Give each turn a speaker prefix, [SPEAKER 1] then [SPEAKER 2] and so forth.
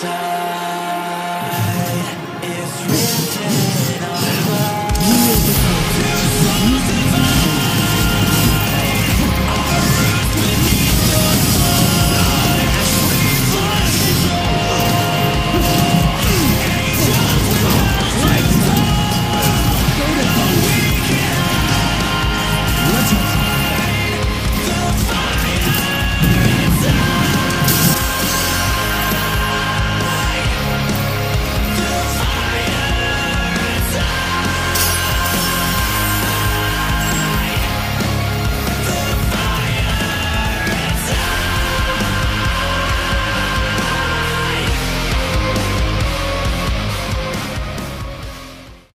[SPEAKER 1] side. It's real.